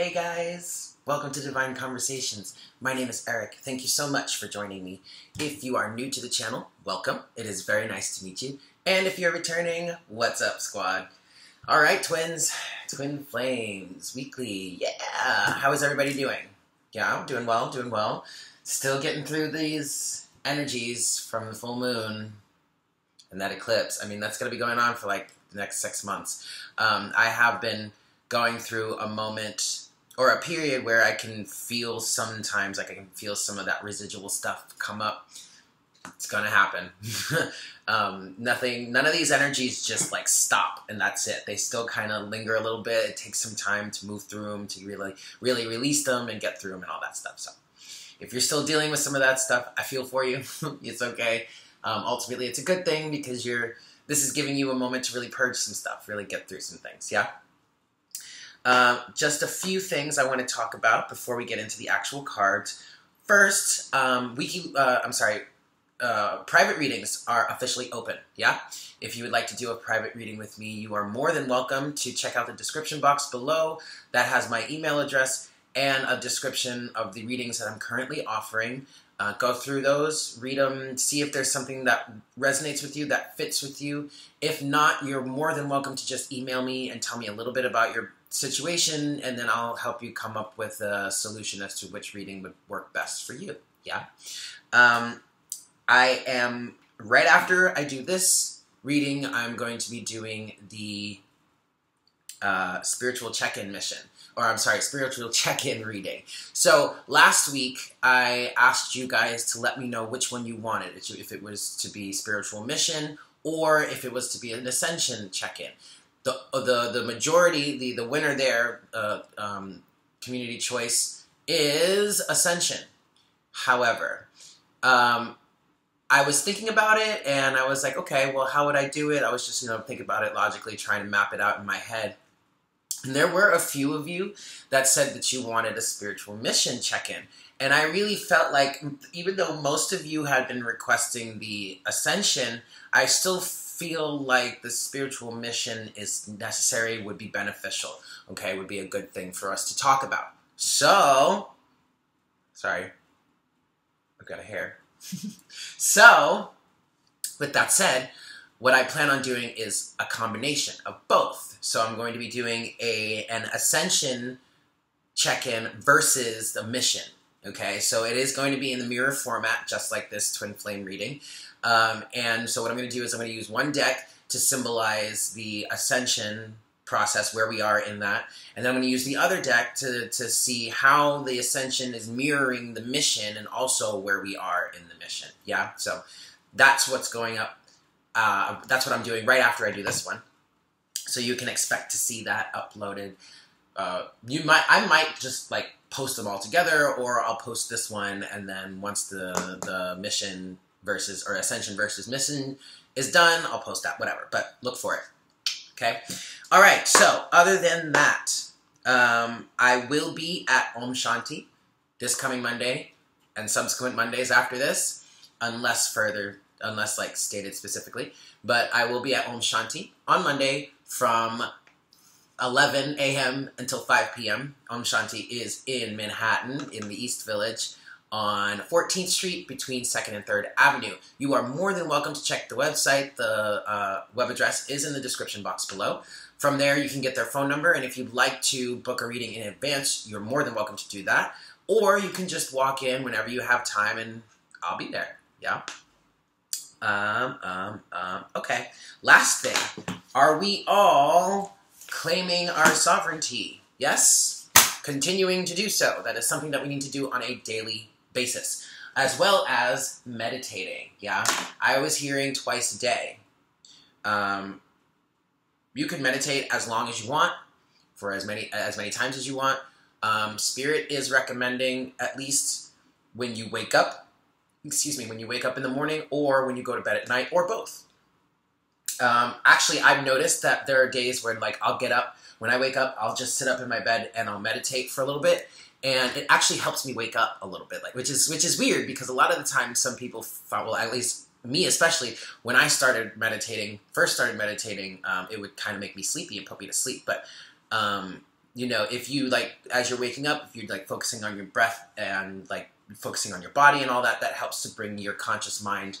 Hey guys, welcome to Divine Conversations. My name is Eric. Thank you so much for joining me. If you are new to the channel, welcome. It is very nice to meet you. And if you're returning, what's up, squad? All right, twins, twin flames, weekly. Yeah, how is everybody doing? Yeah, doing well, doing well. Still getting through these energies from the full moon and that eclipse. I mean, that's going to be going on for like the next six months. Um, I have been going through a moment or a period where I can feel sometimes like I can feel some of that residual stuff come up. It's gonna happen. um, nothing, none of these energies just like stop and that's it. They still kind of linger a little bit. It takes some time to move through them, to really, really release them and get through them and all that stuff. So, if you're still dealing with some of that stuff, I feel for you. it's okay. Um, ultimately, it's a good thing because you're. This is giving you a moment to really purge some stuff, really get through some things. Yeah. Uh, just a few things I want to talk about before we get into the actual cards. First, um, wiki. Uh, I'm sorry. Uh, private readings are officially open. Yeah. If you would like to do a private reading with me, you are more than welcome to check out the description box below. That has my email address and a description of the readings that I'm currently offering. Uh, go through those, read them, see if there's something that resonates with you, that fits with you. If not, you're more than welcome to just email me and tell me a little bit about your situation, and then I'll help you come up with a solution as to which reading would work best for you. Yeah. Um, I am, right after I do this reading, I'm going to be doing the uh, spiritual check in mission. Or I'm sorry, spiritual check in reading. So last week I asked you guys to let me know which one you wanted, if it was to be spiritual mission or if it was to be an ascension check in the the the majority, the the winner there, uh, um, community choice is Ascension. However, um, I was thinking about it, and I was like, okay, well, how would I do it? I was just you know thinking about it logically, trying to map it out in my head. And there were a few of you that said that you wanted a spiritual mission check in. And I really felt like, even though most of you had been requesting the ascension, I still feel like the spiritual mission is necessary, would be beneficial, okay, would be a good thing for us to talk about. So, sorry, I've got a hair. so, with that said, what I plan on doing is a combination of both. So I'm going to be doing a an ascension check-in versus the mission. Okay, so it is going to be in the mirror format, just like this twin flame reading. Um, and so what I'm going to do is I'm going to use one deck to symbolize the ascension process, where we are in that. And then I'm going to use the other deck to, to see how the ascension is mirroring the mission and also where we are in the mission. Yeah, so that's what's going up. Uh, that's what I'm doing right after I do this one. So you can expect to see that uploaded. Uh, you might, I might just like post them all together, or I'll post this one, and then once the the mission versus or Ascension versus Mission is done, I'll post that, whatever. But look for it. Okay. All right. So other than that, um, I will be at Aum Shanti this coming Monday and subsequent Mondays after this, unless further, unless like stated specifically. But I will be at Aum Shanti on Monday from 11 a.m. until 5 p.m. Aum Shanti is in Manhattan in the East Village on 14th Street between 2nd and 3rd Avenue. You are more than welcome to check the website. The uh, web address is in the description box below. From there, you can get their phone number, and if you'd like to book a reading in advance, you're more than welcome to do that. Or you can just walk in whenever you have time, and I'll be there. Yeah. Um, um, um, okay. Last thing. Are we all claiming our sovereignty? Yes? Continuing to do so. That is something that we need to do on a daily basis, as well as meditating. Yeah, I was hearing twice a day. Um, you can meditate as long as you want, for as many as many times as you want. Um, Spirit is recommending at least when you wake up. Excuse me, when you wake up in the morning, or when you go to bed at night, or both. Um, actually, I've noticed that there are days where like I'll get up when I wake up, I'll just sit up in my bed and I'll meditate for a little bit, and it actually helps me wake up a little bit like which is which is weird because a lot of the time some people thought well at least me especially when i started meditating first started meditating um, it would kind of make me sleepy and put me to sleep but um, you know, if you like as you're waking up, if you're like focusing on your breath and like focusing on your body and all that, that helps to bring your conscious mind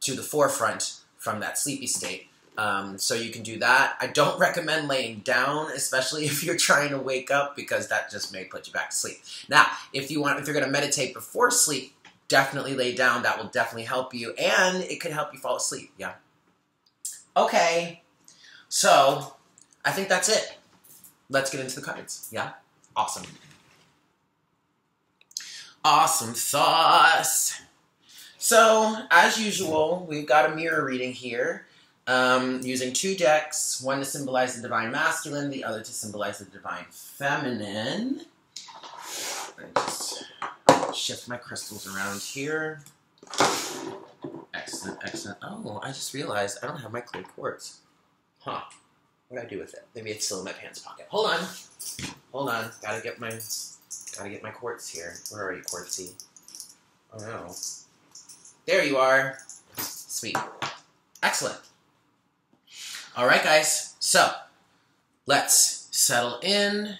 to the forefront from that sleepy state. Um, so you can do that. I don't recommend laying down, especially if you're trying to wake up, because that just may put you back to sleep. Now, if you want, if you're going to meditate before sleep, definitely lay down. That will definitely help you, and it could help you fall asleep. Yeah. Okay. So, I think that's it. Let's get into the cards. Yeah. Awesome. Awesome sauce. So, as usual, we've got a mirror reading here um, using two decks, one to symbolize the divine masculine, the other to symbolize the divine feminine. just shift my crystals around here. Excellent, excellent. Oh, I just realized I don't have my clear quartz. Huh. What do I do with it? Maybe it's still in my pants pocket. Hold on. Hold on. Gotta get my gotta get my quartz here. Where are you, quartzy? Oh no. There you are. Sweet. Excellent. All right, guys. So let's settle in.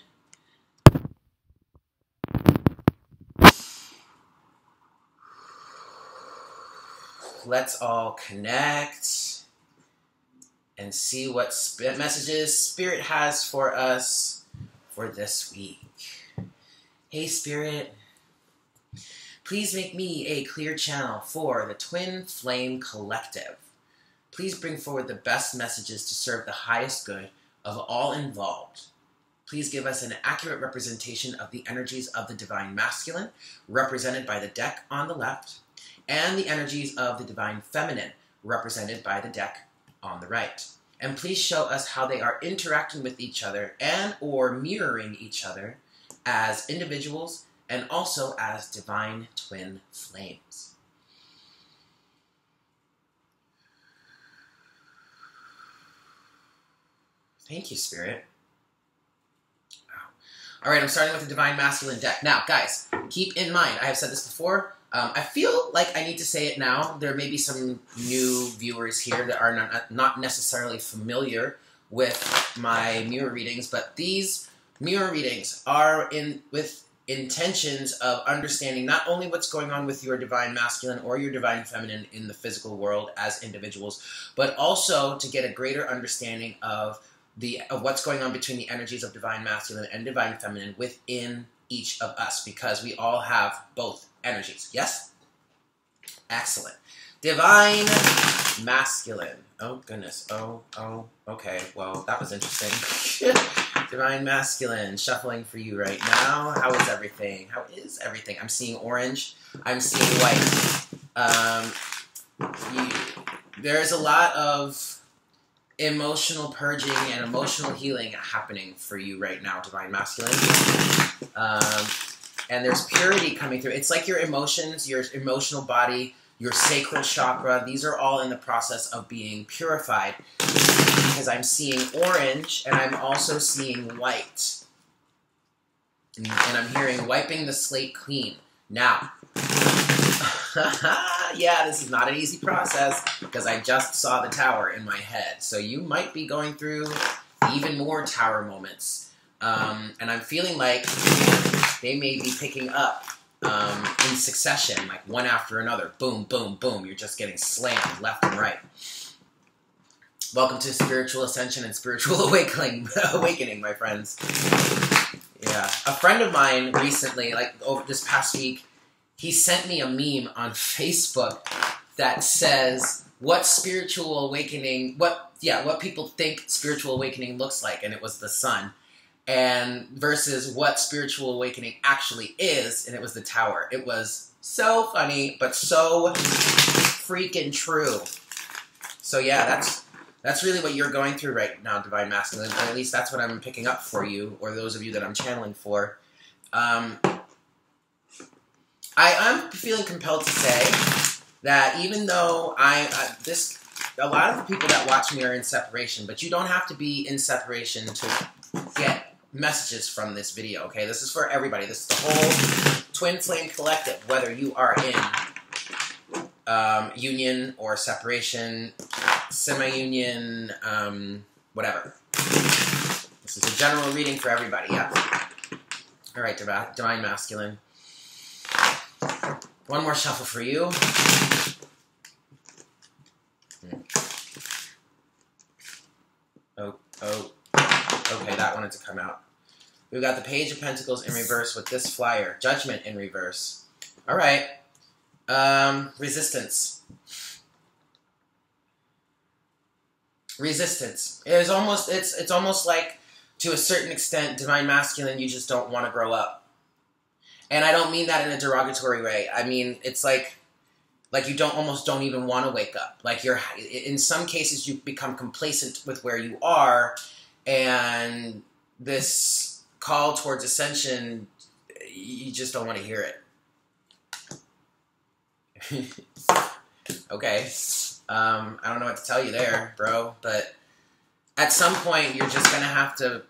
Let's all connect and see what messages Spirit has for us for this week. Hey, Spirit. Please make me a clear channel for the Twin Flame Collective. Please bring forward the best messages to serve the highest good of all involved. Please give us an accurate representation of the energies of the Divine Masculine, represented by the deck on the left, and the energies of the Divine Feminine, represented by the deck on the right. And please show us how they are interacting with each other and or mirroring each other as individuals and also as divine twin flames. Thank you, Spirit. Wow. All right, I'm starting with the Divine Masculine deck. Now, guys, keep in mind, I have said this before. Um, I feel like I need to say it now. There may be some new viewers here that are not, not necessarily familiar with my mirror readings, but these mirror readings are in with intentions of understanding not only what's going on with your divine masculine or your divine feminine in the physical world as individuals, but also to get a greater understanding of the of what's going on between the energies of divine masculine and divine feminine within each of us because we all have both energies. Yes? Excellent. Divine masculine. Oh goodness. Oh, oh, okay. Well, that was interesting. Divine masculine, shuffling for you right now. How is everything? How is everything? I'm seeing orange. I'm seeing white. Um, you, there's a lot of emotional purging and emotional healing happening for you right now, divine masculine. Um, and there's purity coming through. It's like your emotions, your emotional body, your sacral chakra. These are all in the process of being purified because I'm seeing orange and I'm also seeing white. And I'm hearing wiping the slate clean. Now, yeah, this is not an easy process because I just saw the tower in my head. So you might be going through even more tower moments. Um, and I'm feeling like they may be picking up um, in succession, like one after another. Boom, boom, boom. You're just getting slammed left and right. Welcome to spiritual ascension and spiritual awakening, awakening, my friends. Yeah, a friend of mine recently, like over this past week, he sent me a meme on Facebook that says what spiritual awakening, what yeah, what people think spiritual awakening looks like, and it was the sun, and versus what spiritual awakening actually is, and it was the tower. It was so funny, but so freaking true. So yeah, that's that's really what you're going through right now, divine masculine. At least that's what I'm picking up for you, or those of you that I'm channeling for. Um, I am feeling compelled to say that even though I uh, this a lot of the people that watch me are in separation, but you don't have to be in separation to get messages from this video. Okay, this is for everybody. This is the whole Twin Flame Collective, whether you are in um, union or separation, semi-union, um, whatever. This This is a general reading for everybody, yeah? All right, Divine Masculine. One more shuffle for you. Oh, oh. Okay, that wanted to come out. We've got the Page of Pentacles in reverse with this flyer. Judgment in reverse. All right. Um, resistance. Resistance. It's almost it's it's almost like to a certain extent, divine masculine, you just don't want to grow up. And I don't mean that in a derogatory way. I mean it's like like you don't almost don't even want to wake up. Like you're in some cases you become complacent with where you are and this call towards ascension you just don't want to hear it. okay. Um, I don't know what to tell you there, bro, but at some point you're just gonna have to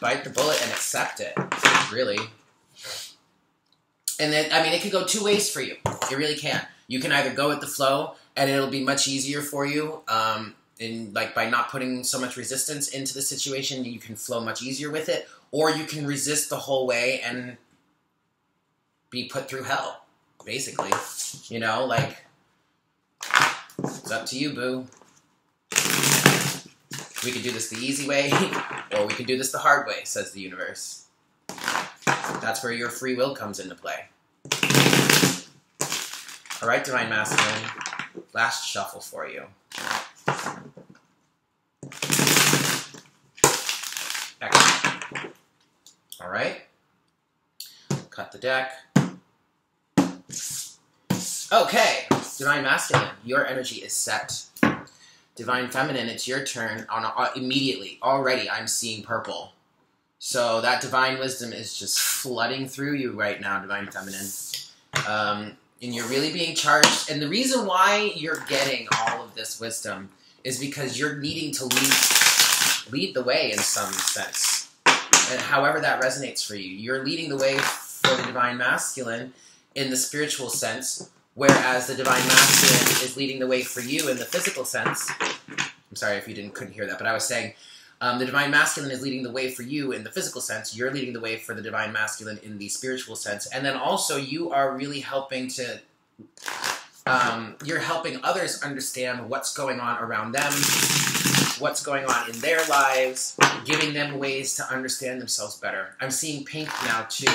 bite the bullet and accept it, really. And then, I mean, it could go two ways for you. It really can. You can either go with the flow, and it'll be much easier for you. Um, in like by not putting so much resistance into the situation, you can flow much easier with it. Or you can resist the whole way and be put through hell, basically. You know, like it's up to you, boo. We can do this the easy way, or we can do this the hard way, says the universe. That's where your free will comes into play. All right, Divine Masculine, last shuffle for you. Excellent. All right. Cut the deck. Okay, Divine Masculine, your energy is set. Divine Feminine, it's your turn. On uh, immediately, already, I'm seeing purple. So that divine wisdom is just flooding through you right now, Divine Feminine. Um, and you're really being charged. And the reason why you're getting all of this wisdom is because you're needing to lead lead the way in some sense. And however that resonates for you, you're leading the way for the divine masculine in the spiritual sense, whereas the divine masculine is leading the way for you in the physical sense. I'm sorry if you didn't couldn't hear that, but I was saying um, the divine masculine is leading the way for you in the physical sense. You're leading the way for the divine masculine in the spiritual sense, and then also you are really helping to. Um, you're helping others understand what's going on around them, what's going on in their lives, giving them ways to understand themselves better. I'm seeing pink now too.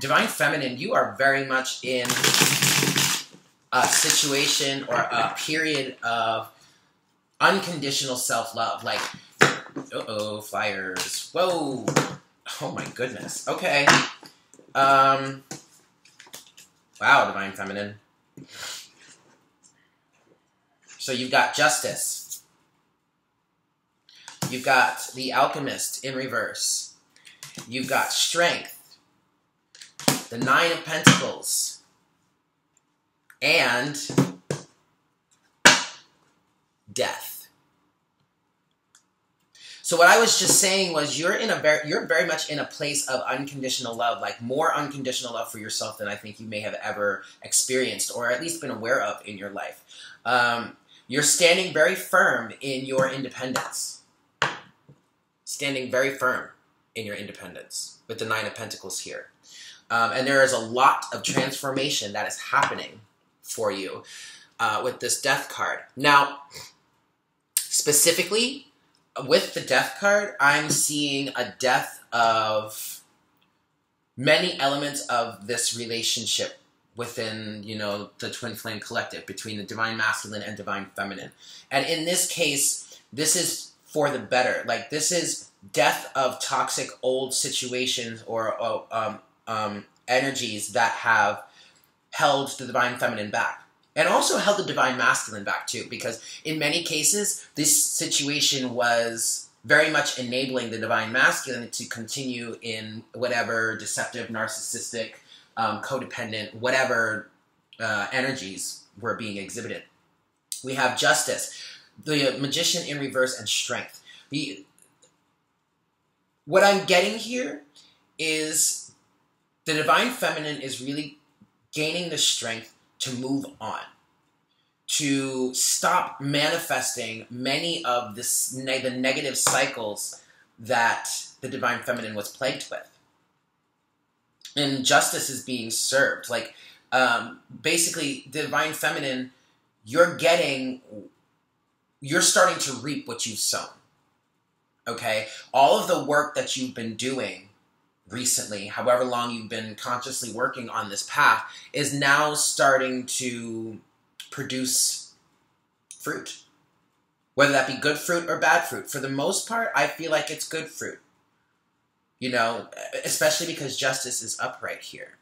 Divine feminine, you are very much in a situation or a period of unconditional self love. Like, uh oh, flyers. Whoa. Oh my goodness. Okay. Um. Wow, divine feminine. So you've got justice. You've got the alchemist in reverse. You've got strength. The nine of pentacles and death. So what I was just saying was you're in a very you're very much in a place of unconditional love, like more unconditional love for yourself than I think you may have ever experienced or at least been aware of in your life. Um, you're standing very firm in your independence. Standing very firm in your independence with the Nine of Pentacles here. Um, and there is a lot of transformation that is happening for you uh, with this death card. Now, specifically with the death card, I'm seeing a death of many elements of this relationship within you know the twin flame collective between the divine masculine and divine feminine. And in this case this is for the better. Like this is death of toxic old situations or um, um, energies that have held the divine feminine back and also held the divine masculine back too because in many cases this situation was very much enabling the divine masculine to continue in whatever deceptive narcissistic um, codependent whatever uh, energies were being exhibited. We have justice the magician in reverse and strength. The what i'm getting here is the divine feminine is really gaining the strength to move on. to stop manifesting many of this ne- the negative cycles that the divine feminine was plagued with. And justice is being served. Like um, basically, divine feminine, you're getting, you're starting to reap what you've sown. Okay, all of the work that you've been doing recently, however long you've been consciously working on this path, is now starting to produce fruit. Whether that be good fruit or bad fruit. For the most part, I feel like it's good fruit. You know, especially because justice is upright here.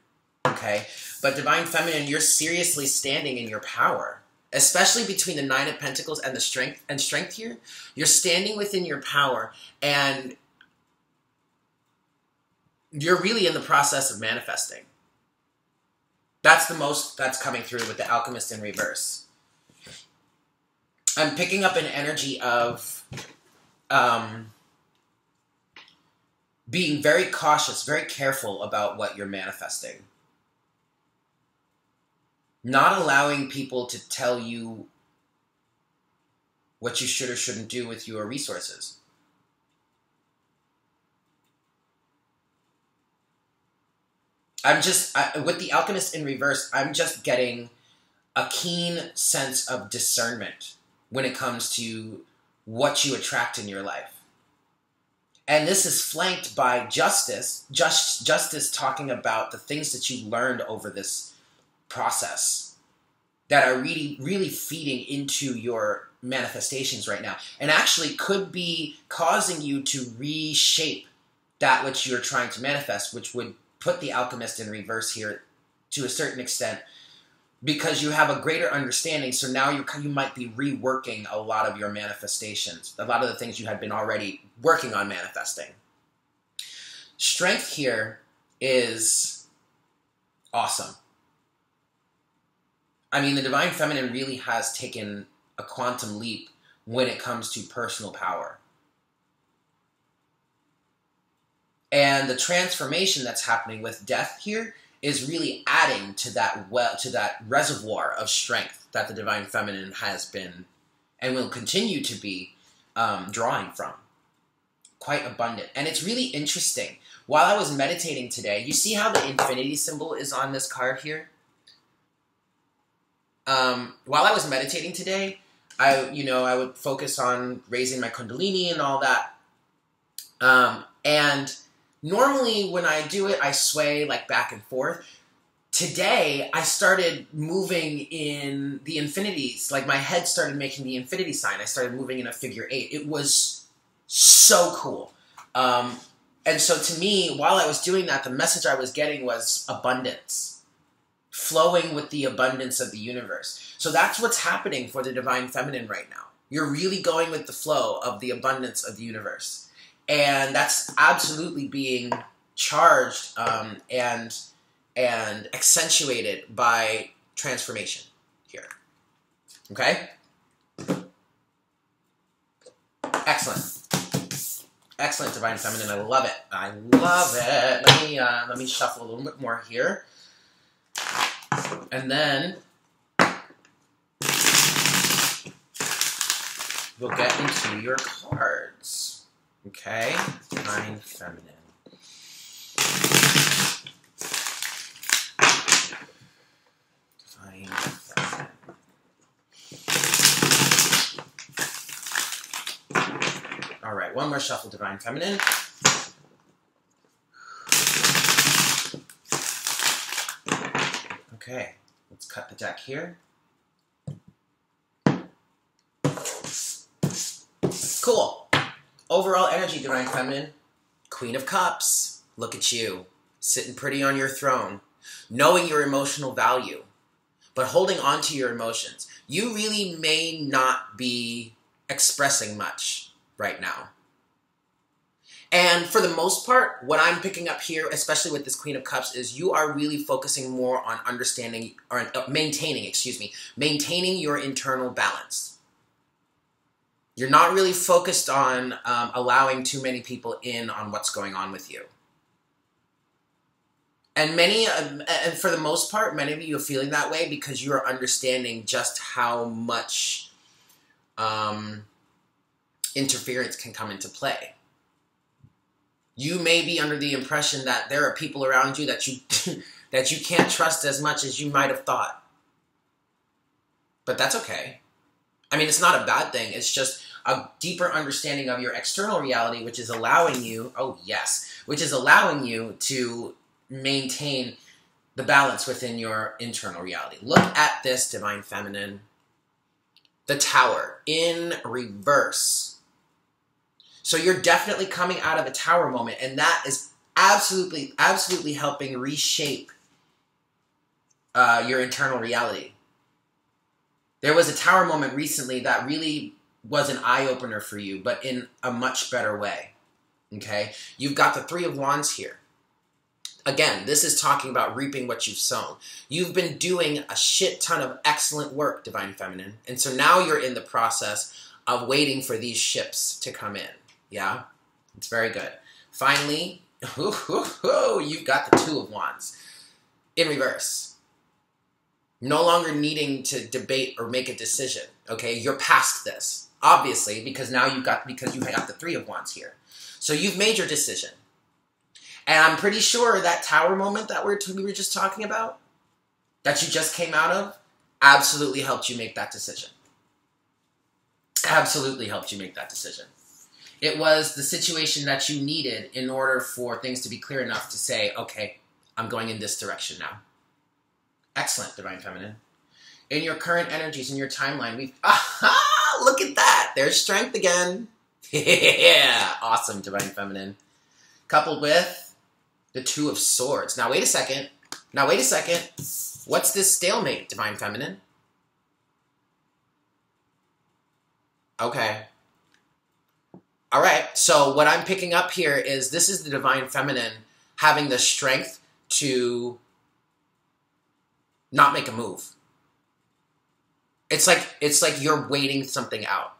Okay? But Divine Feminine, you're seriously standing in your power. Especially between the Nine of Pentacles and the strength and strength here. You're standing within your power and you're really in the process of manifesting. That's the most that's coming through with the alchemist in reverse. I'm picking up an energy of um, being very cautious, very careful about what you're manifesting. Not allowing people to tell you what you should or shouldn't do with your resources. I'm just I, with the alchemist in reverse. I'm just getting a keen sense of discernment when it comes to what you attract in your life. And this is flanked by justice, just justice talking about the things that you learned over this process that are really really feeding into your manifestations right now and actually could be causing you to reshape that which you're trying to manifest which would put the alchemist in reverse here to a certain extent because you have a greater understanding. So now you you might be reworking a lot of your manifestations, a lot of the things you had been already working on manifesting. Strength here is awesome. I mean, the divine feminine really has taken a quantum leap when it comes to personal power. And the transformation that's happening with death here is really adding to that well to that reservoir of strength that the divine feminine has been and will continue to be um, drawing from. Quite abundant. And it's really interesting. While i was meditating today you see how the infinity symbol is on this card here? Um, while i was meditating today i you know i would focus on raising my kundalini and all that. Um, and Normally, when I do it, I sway like back and forth. Today, I started moving in the infinities. Like my head started making the infinity sign. I started moving in a figure eight. It was so cool. Um, and so to me, while I was doing that, the message I was getting was abundance, flowing with the abundance of the universe. So that's what's happening for the divine feminine right now. You're really going with the flow of the abundance of the universe and that's absolutely being charged um, and and accentuated by transformation here. Okay. Excellent. Excellent, divine feminine. I love it. I love it. Let me uh, let me shuffle a little bit more here, and then we'll get into your cards. Okay, divine feminine. Divine feminine. All right, one more shuffle, divine feminine. Okay, let's cut the deck here. Cool. Overall energy, Divine Feminine. Queen of Cups. Look at you. Sitting pretty on your throne. Knowing your emotional value. But holding on to your emotions. You really may not be expressing much right now. And for the most part, what I'm picking up here, especially with this Queen of Cups, is you are really focusing more on understanding or uh, maintaining, excuse me, maintaining your internal balance you're not really focused on um, allowing too many people in on what's going on with you. And many, and for the most part, many of you are feeling that way because you are understanding just how much um, interference can come into play. You may be under the impression that there are people around you that you that you can't trust as much as you might have thought. But that's okay. I mean, it's not a bad thing. It's just a deeper understanding of your external reality, which is allowing you, oh, yes, which is allowing you to maintain the balance within your internal reality. Look at this, Divine Feminine. The Tower in reverse. So you're definitely coming out of a tower moment, and that is absolutely, absolutely helping reshape uh, your internal reality. There was a tower moment recently that really was an eye opener for you, but in a much better way. Okay? You've got the Three of Wands here. Again, this is talking about reaping what you've sown. You've been doing a shit ton of excellent work, Divine Feminine. And so now you're in the process of waiting for these ships to come in. Yeah? It's very good. Finally, you've got the Two of Wands in reverse. No longer needing to debate or make a decision. Okay? You're past this. Obviously, because now you've got because you got the Three of Wands here. So you've made your decision. And I'm pretty sure that tower moment that we're, we were just talking about, that you just came out of, absolutely helped you make that decision. Absolutely helped you make that decision. It was the situation that you needed in order for things to be clear enough to say, okay, I'm going in this direction now. Excellent, Divine Feminine. In your current energies, in your timeline, we've. Aha! Look at that! There's strength again. yeah! Awesome, Divine Feminine. Coupled with the Two of Swords. Now, wait a second. Now, wait a second. What's this stalemate, Divine Feminine? Okay. All right. So, what I'm picking up here is this is the Divine Feminine having the strength to not make a move. It's like it's like you're waiting something out.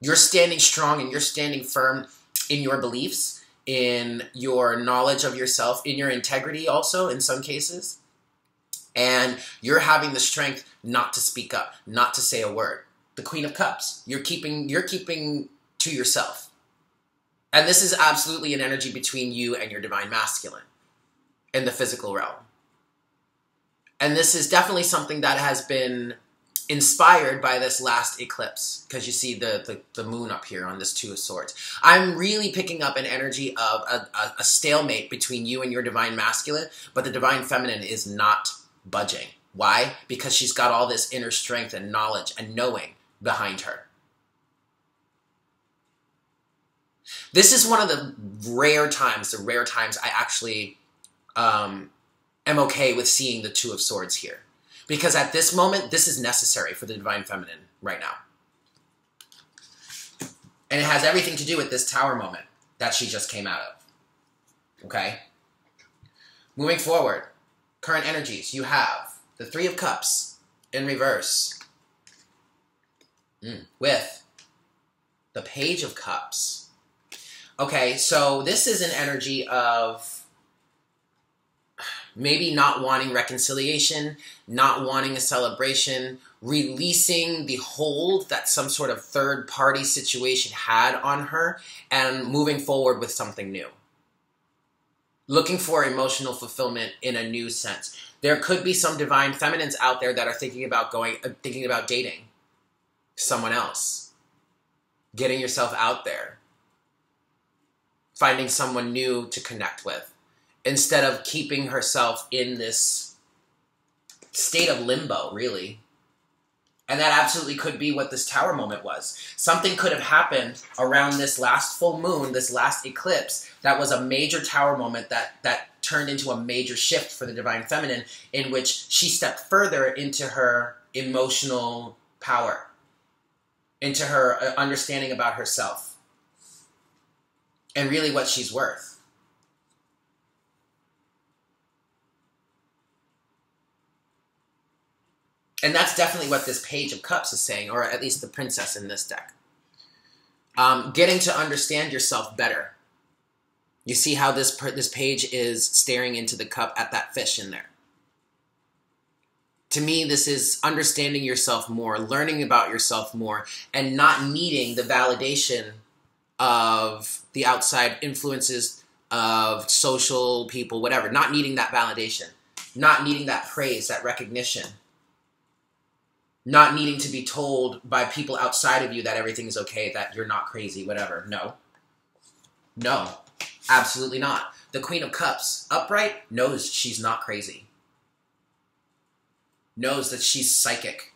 You're standing strong and you're standing firm in your beliefs in your knowledge of yourself, in your integrity, also in some cases. And you're having the strength not to speak up, not to say a word. The Queen of Cups. You're keeping you're keeping to yourself. And this is absolutely an energy between you and your divine masculine in the physical realm. And this is definitely something that has been inspired by this last eclipse because you see the, the, the moon up here on this two of swords. I'm really picking up an energy of a, a, a, stalemate between you and your divine masculine but the divine feminine is not budging. Why? Because she's got all this inner strength and knowledge and knowing behind her. This is one of the rare times the rare times i actually um, am okay with seeing the two of swords here because at this moment, this is necessary for the Divine Feminine right now. And it has everything to do with this tower moment that she just came out of. Okay? Moving forward, current energies, you have the Three of Cups in reverse mm. with the Page of Cups. Okay, so this is an energy of maybe not wanting reconciliation, not wanting a celebration, releasing the hold that some sort of third party situation had on her, and moving forward with something new. Looking for emotional fulfillment in a new sense. There could be some divine feminines out there that are thinking about going, uh, thinking about dating someone else, getting yourself out there, finding someone new to connect with instead of keeping herself in this state of limbo, really. And that absolutely could be what this tower moment was. Something could have happened around this last full moon, this last eclipse, that was a major tower moment that, that turned into a major shift for the Divine Feminine, in which she stepped further into her emotional power, into her uh, understanding about herself, and really what she's worth. And that's definitely what this Page of Cups is saying, or at least the Princess in this deck. Um, getting to understand yourself better. You see how this this page is staring into the cup at that fish in there. To me, this is understanding yourself more, learning about yourself more, and not needing the validation of the outside influences of social people, whatever. Not needing that validation, not needing that praise, that recognition, not needing to be told by people outside of you that everything is okay, that you're not crazy, whatever. No. No. Absolutely not. The Queen of Cups, upright, knows she's not crazy. Knows that she's psychic.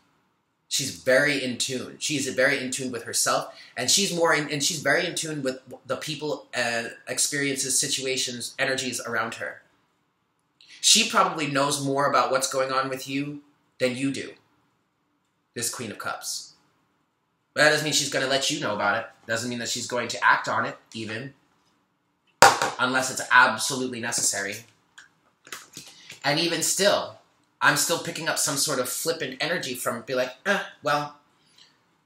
She's very in tune. She's very in tune with herself, and she's more in, and she's very in tune with the people, uh, experiences, situations, energies around her. She probably knows more about what's going on with you than you do. This Queen of Cups. But that doesn't mean she's going to let you know about it. Doesn't mean that she's going to act on it, even unless it's absolutely necessary. And even still, I'm still picking up some sort of flippant energy from be like, eh, well,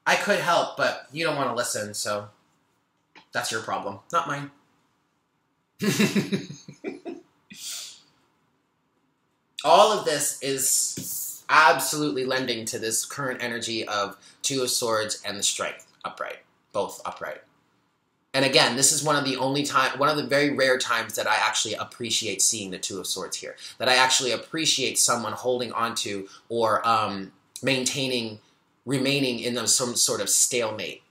I could help, but you don't want to listen, so that's your problem, not mine. All of this is absolutely lending to this current energy of Two of Swords and the Strength upright, both upright. And again, this is one of the only time, one of the very rare times that I actually appreciate seeing the Two of Swords here. That I actually appreciate someone holding onto or um, maintaining, remaining in some sort of stalemate.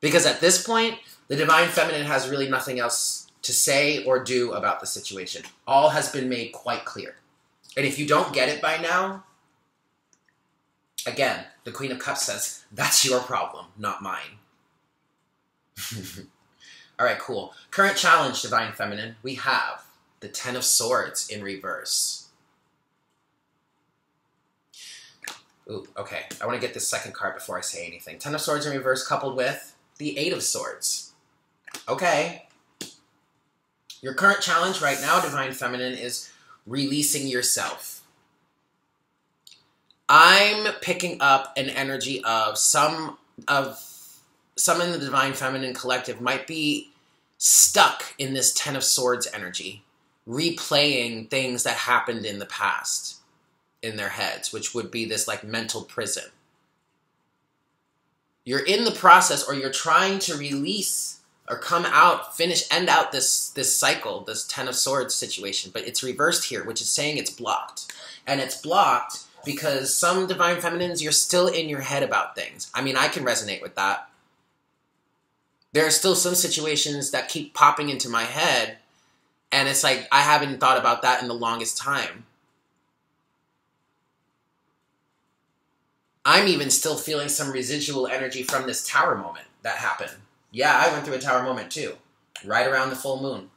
Because at this point, the Divine Feminine has really nothing else to say or do about the situation. All has been made quite clear. And if you don't get it by now, again, the Queen of Cups says, that's your problem, not mine. All right, cool. Current challenge, Divine Feminine. We have the Ten of Swords in reverse. Ooh, okay. I want to get this second card before I say anything. Ten of Swords in reverse coupled with the Eight of Swords. Okay. Your current challenge right now, Divine Feminine, is releasing yourself. I'm picking up an energy of some of some in the Divine Feminine Collective might be stuck in this Ten of Swords energy, replaying things that happened in the past in their heads, which would be this like mental prison. You're in the process or you're trying to release or come out, finish, end out this this cycle, this Ten of Swords situation, but it's reversed here, which is saying it's blocked. And it's blocked because some divine feminines, you're still in your head about things. I mean, I can resonate with that there are still some situations that keep popping into my head and it's like i haven't thought about that in the longest time i'm even still feeling some residual energy from this tower moment that happened yeah i went through a tower moment too. Right around the full moon.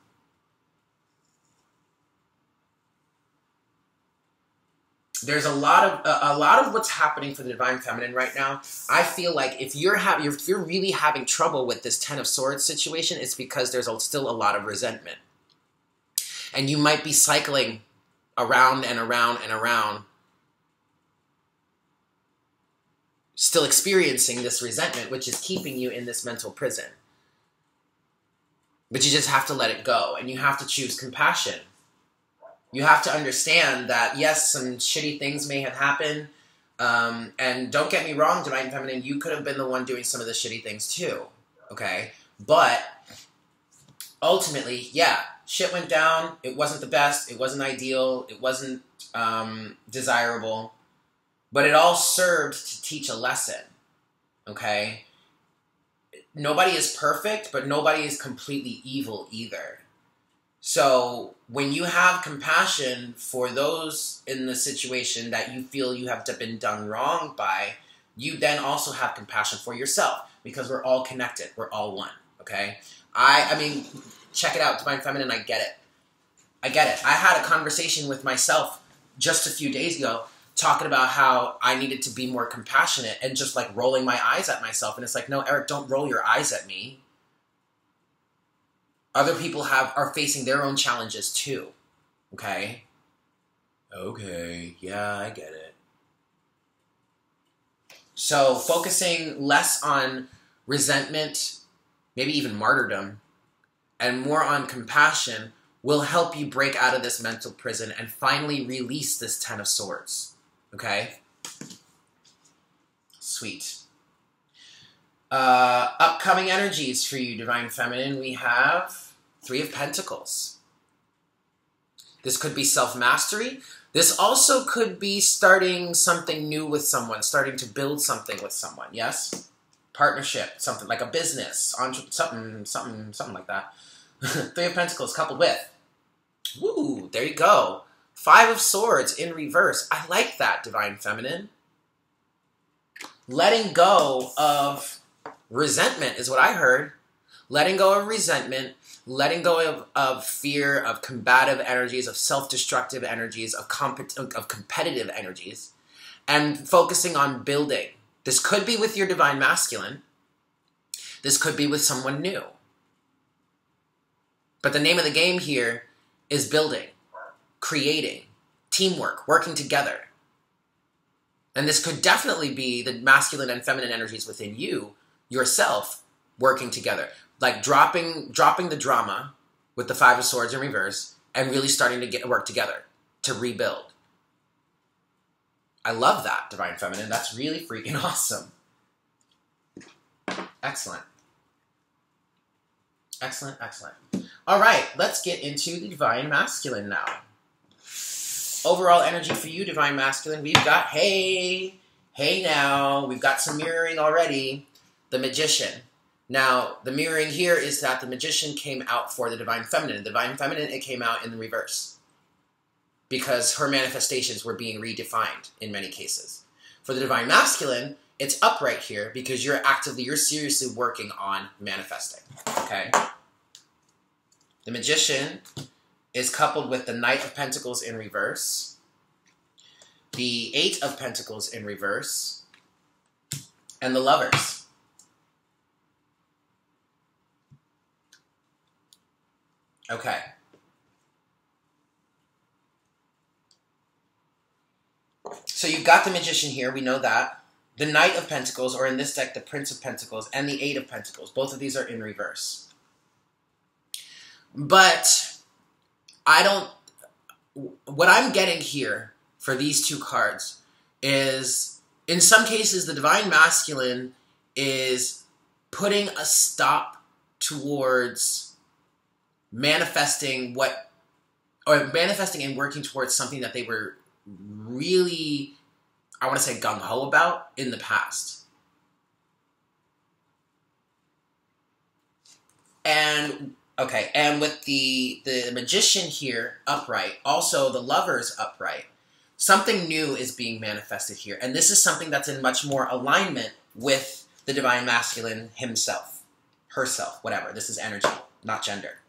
There's a lot of a, a, lot of what's happening for the divine feminine right now. I feel like if you're having if you're really having trouble with this ten of swords situation, it's because there's a, still a lot of resentment, and you might be cycling around and around and around, still experiencing this resentment, which is keeping you in this mental prison. But you just have to let it go, and you have to choose compassion you have to understand that yes, some shitty things may have happened. Um, and don't get me wrong, Divine Feminine, you could have been the one doing some of the shitty things too. Okay? But ultimately, yeah, shit went down. It wasn't the best. It wasn't ideal. It wasn't um, desirable. But it all served to teach a lesson. Okay? Nobody is perfect, but nobody is completely evil either. So when you have compassion for those in the situation that you feel you have been done wrong by, you then also have compassion for yourself because we're all connected. We're all one. Okay. I I mean, check it out, Divine Feminine. I get it. I get it. I had a conversation with myself just a few days ago talking about how I needed to be more compassionate and just like rolling my eyes at myself. And it's like, no, Eric, don't roll your eyes at me. Other people have are facing their own challenges too. Okay? Okay, yeah, I get it. So focusing less on resentment, maybe even martyrdom, and more on compassion will help you break out of this mental prison and finally release this Ten of Swords. Okay? Sweet. Uh, upcoming energies for you, Divine Feminine, we have Three of Pentacles. This could be self mastery. This also could be starting something new with someone, starting to build something with someone. Yes? Partnership, something like a business, something, something, something like that. Three of Pentacles coupled with Woo, there you go. Five of Swords in reverse. I like that, Divine Feminine. Letting go of resentment is what I heard. Letting go of resentment, letting go of, of fear, of combative energies, of self destructive energies, of, compet- of competitive energies, and focusing on building. This could be with your Divine Masculine. This could be with someone new. But the name of the game here is building, creating, teamwork, working together. And this could definitely be the masculine and feminine energies within you, yourself, working together. Like dropping dropping the drama with the five of swords in reverse and really starting to get work together to rebuild. I love that, Divine Feminine. That's really freaking awesome. Excellent. Excellent, excellent. All right, let's get into the Divine Masculine now. Overall energy for you, Divine Masculine, we've got hey, hey now. We've got some mirroring already. The Magician. Now, the mirroring here is that the Magician came out for the Divine Feminine. The Divine Feminine, it came out in the reverse. Because her manifestations were being redefined in many cases. For the Divine Masculine, it's upright here because you're actively, you're seriously working on manifesting. Okay? The Magician is coupled with the Knight of Pentacles in reverse, the Eight of Pentacles in reverse, and the Lovers. Okay. So you've got the Magician here, we know that. The Knight of Pentacles, or in this deck, the Prince of Pentacles, and the Eight of Pentacles. Both of these are in reverse. But I don't. What I'm getting here for these two cards is, in some cases, the divine masculine is putting a stop towards manifesting what, or manifesting and working towards something that they were really, I want to say gung ho about in the past. And Okay, and with the the magician here upright, also the lovers upright, something new is being manifested here, and this is something that's in much more alignment with the divine masculine himself, herself, whatever. This is energy, not gender.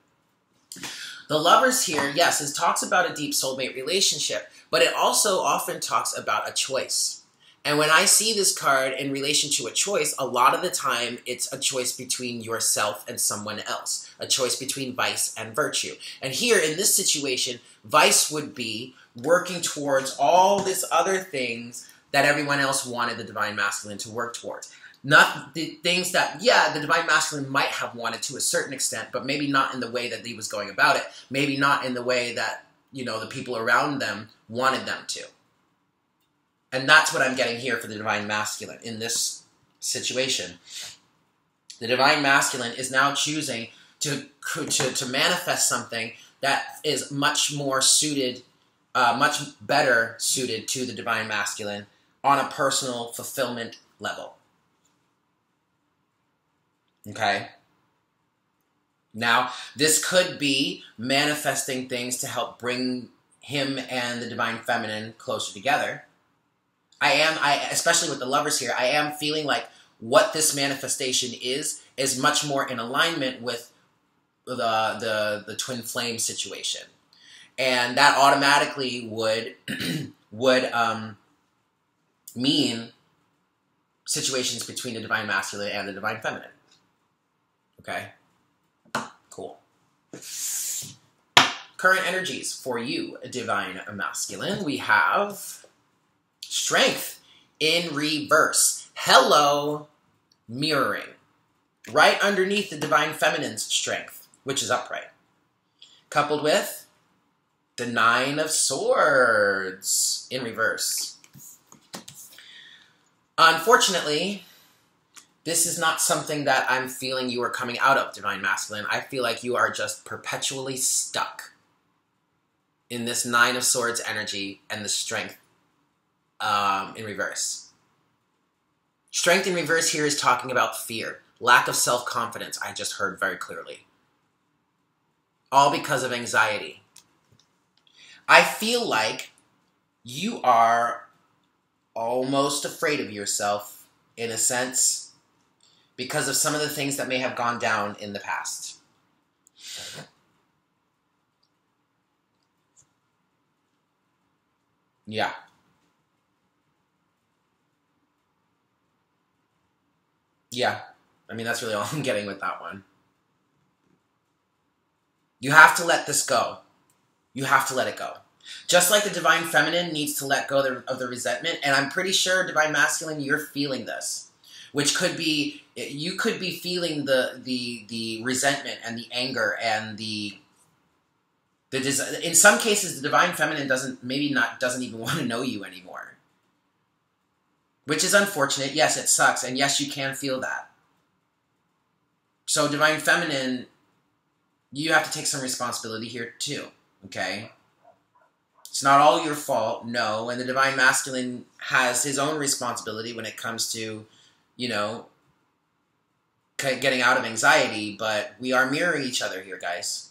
The lovers here, yes, it talks about a deep soulmate relationship, but it also often talks about a choice. And when I see this card in relation to a choice, a lot of the time it's a choice between yourself and someone else, a choice between vice and virtue. And here in this situation, vice would be working towards all these other things that everyone else wanted the divine masculine to work towards. Not the things that, yeah, the divine masculine might have wanted to a certain extent, but maybe not in the way that he was going about it. Maybe not in the way that, you know, the people around them wanted them to. And that's what I'm getting here for the divine masculine in this situation. The divine masculine is now choosing to, to, to manifest something that is much more suited, uh, much better suited to the divine masculine on a personal fulfillment level. Okay? Now, this could be manifesting things to help bring him and the divine feminine closer together. I am, I especially with the lovers here, I am feeling like what this manifestation is is much more in alignment with the the the twin flame situation, and that automatically would would um, mean situations between the divine masculine and the divine feminine. Okay, cool. Current energies for you, divine masculine. We have Strength in reverse. Hello, mirroring. Right underneath the divine feminine's strength. which is upright. Coupled with the Nine of Swords in reverse. Unfortunately, this is not something that I'm feeling you are coming out of, Divine Masculine. I feel like you are just perpetually stuck in this Nine of Swords energy and the strength um, in reverse. Strength in reverse here is talking about fear, lack of self confidence, I just heard very clearly. All because of anxiety. I feel like you are almost afraid of yourself in a sense because of some of the things that may have gone down in the past. Yeah. Yeah. I mean, that's really all I'm getting with that one. You have to let this go. You have to let it go. Just like the divine feminine needs to let go of the resentment, and I'm pretty sure divine masculine, you're feeling this, which could be you could be feeling the the the resentment and the anger and the the in some cases the divine feminine doesn't maybe not doesn't even want to know you anymore, which is unfortunate. Yes, it sucks, and yes, you can feel that. So divine feminine, you have to take some responsibility here too. Okay it's not all your fault, no. And the divine masculine has his own responsibility when it comes to, you know, getting out of anxiety, but we are mirroring each other here, guys.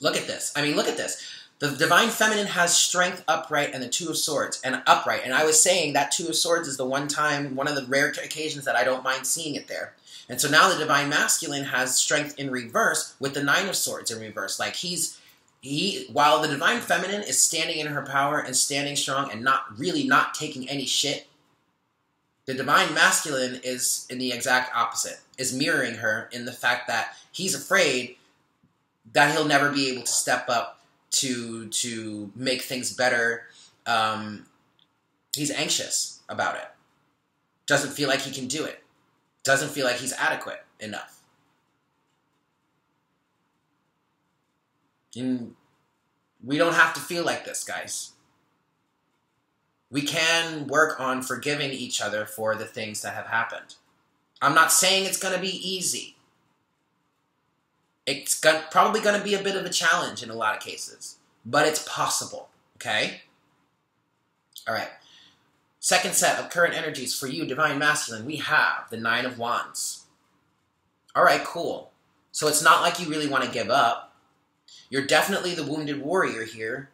Look at this. I mean, look at this. The divine feminine has strength upright and the two of swords and upright. And I was saying that two of swords is the one time, one of the rare occasions that I don't mind seeing it there. And so now the divine masculine has strength in reverse with the nine of swords in reverse. Like he's he while the divine feminine is standing in her power and standing strong and not really not taking any shit, the divine masculine is in the exact opposite, is mirroring her in the fact that he's afraid that he'll never be able to step up to to make things better. Um, he's anxious about it. Doesn't feel like he can do it doesn't feel like he's adequate enough. And we don't have to feel like this, guys. We can work on forgiving each other for the things that have happened. I'm not saying it's going to be easy. It's got, probably going to be a bit of a challenge in a lot of cases, but it's possible, okay? All right. Second set of current energies for you, Divine Masculine, we have the Nine of Wands. All right, cool. So it's not like you really want to give up. You're definitely the wounded warrior here.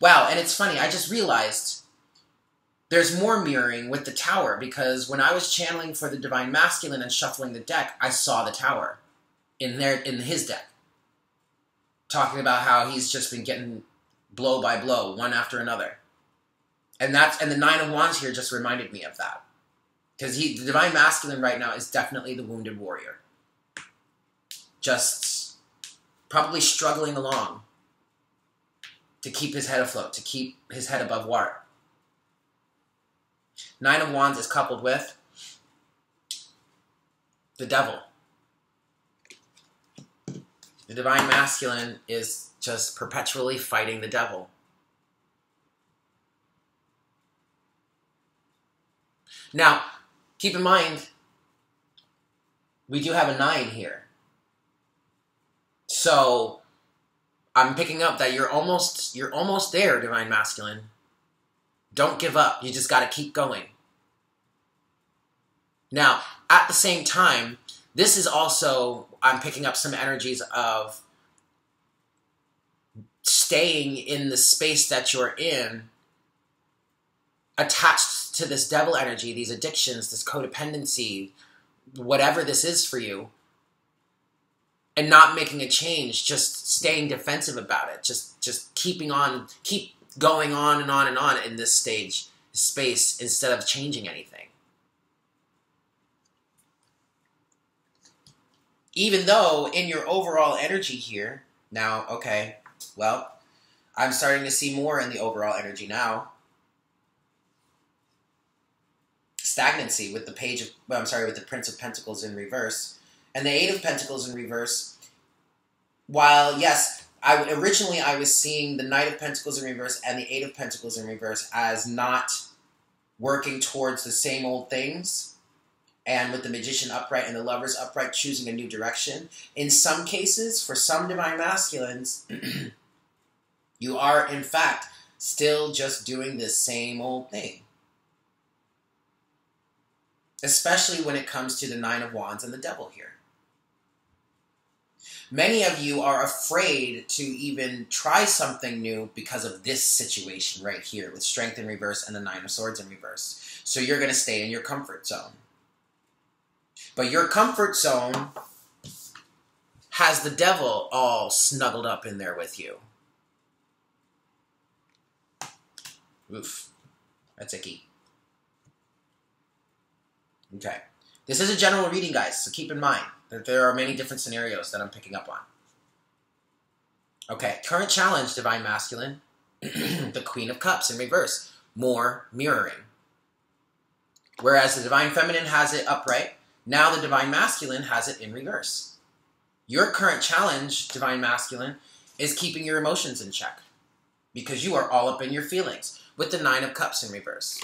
Wow, and it's funny, I just realized there's more mirroring with the tower because when I was channeling for the Divine Masculine and shuffling the deck, I saw the tower in there in his deck. Talking about how he's just been getting blow by blow, one after another. And that's and the nine of wands here just reminded me of that. Because he the divine masculine right now is definitely the wounded warrior. Just probably struggling along to keep his head afloat, to keep his head above water. Nine of Wands is coupled with the devil. The divine masculine is just perpetually fighting the devil. Now, keep in mind, we do have a nine here. So, I'm picking up that you're almost you're almost there, divine masculine. Don't give up. You just got to keep going. Now, at the same time, this is also I'm picking up some energies of staying in the space that you're in attached to this devil energy, these addictions, this codependency, whatever this is for you, and not making a change, just staying defensive about it, just just keeping on, keep going on and on and on in this stage space instead of changing anything. Even though in your overall energy here, now, okay, well, I'm starting to see more in the overall energy now. stagnancy with the page of, well, I'm sorry, with the Prince of Pentacles in reverse. And the Eight of Pentacles in reverse, while, yes, I originally I was seeing the Knight of Pentacles in reverse and the Eight of Pentacles in reverse as not working towards the same old things. And with the Magician upright and the Lovers upright choosing a new direction. In some cases, for some Divine Masculines, you are, in fact, still just doing the same old thing. Especially when it comes to the Nine of Wands and the Devil here. Many of you are afraid to even try something new because of this situation right here with Strength in reverse and the Nine of Swords in reverse. So you're going to stay in your comfort zone. But your comfort zone has the devil all snuggled up in there with you. Oof. That's icky. Okay. This is a general reading, guys, so keep in mind that there are many different scenarios that I'm picking up on. Okay, current challenge, Divine Masculine. the Queen of Cups in reverse. More mirroring. Whereas the Divine Feminine has it upright, now the Divine Masculine has it in reverse. Your current challenge, Divine Masculine, is keeping your emotions in check because you are all up in your feelings with the Nine of Cups in reverse.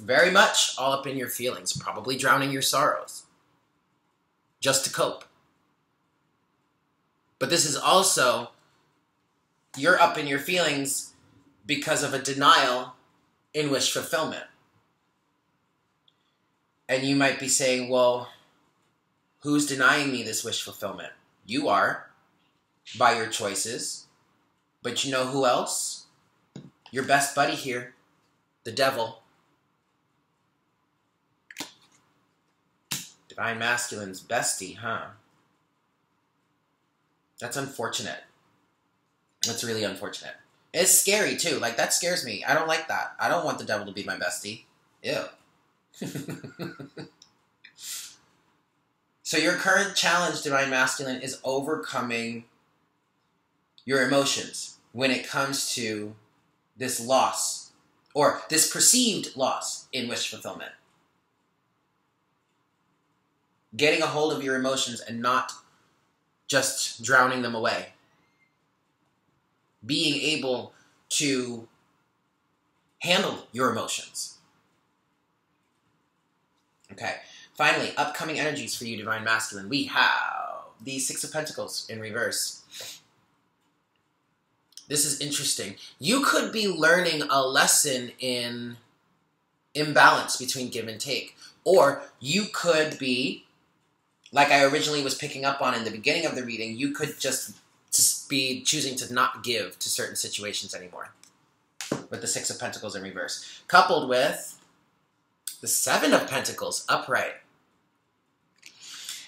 Very much all up in your feelings, probably drowning your sorrows just to cope. But this is also you're up in your feelings because of a denial in wish fulfillment. And you might be saying, well, who's denying me this wish fulfillment? You are, by your choices. But you know who else? Your best buddy here, the devil. Divine Masculine's bestie, huh? That's unfortunate. That's really unfortunate. It's scary too. Like that scares me. I don't like that. I don't want the devil to be my bestie. Ew. so your current challenge, Divine Masculine, is overcoming your emotions when it comes to this loss or this perceived loss in wish fulfillment getting a hold of your emotions and not just drowning them away. Being able to handle your emotions. Okay, finally, upcoming energies for you, Divine Masculine. We have the Six of Pentacles in reverse. This is interesting. You could be learning a lesson in imbalance between give and take. Or you could be like I originally was picking up on in the beginning of the reading, you could just be choosing to not give to certain situations anymore. With the Six of Pentacles in reverse. Coupled with the Seven of Pentacles upright.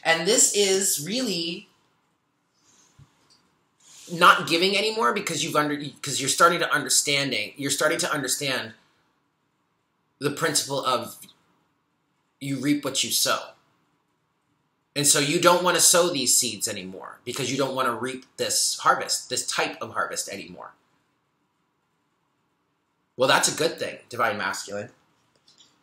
And this is really not giving anymore because you've under because you're starting to understanding you're starting to understand the principle of you reap what you sow and so you don't want to sow these seeds anymore because you don't want to reap this harvest, this type of harvest anymore. Well, that's a good thing, divine masculine.